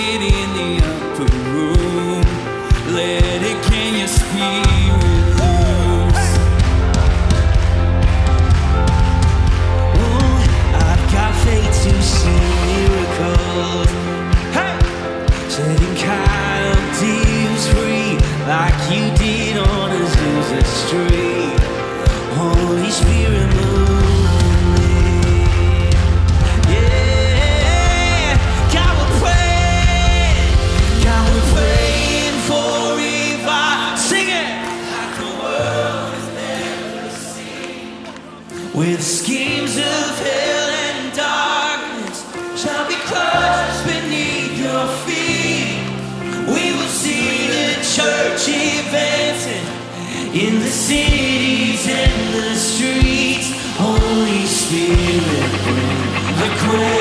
it is. with schemes of hell and darkness shall be crushed beneath your feet. We will see the church advancing in the cities and the streets. Holy Spirit, bring the queen.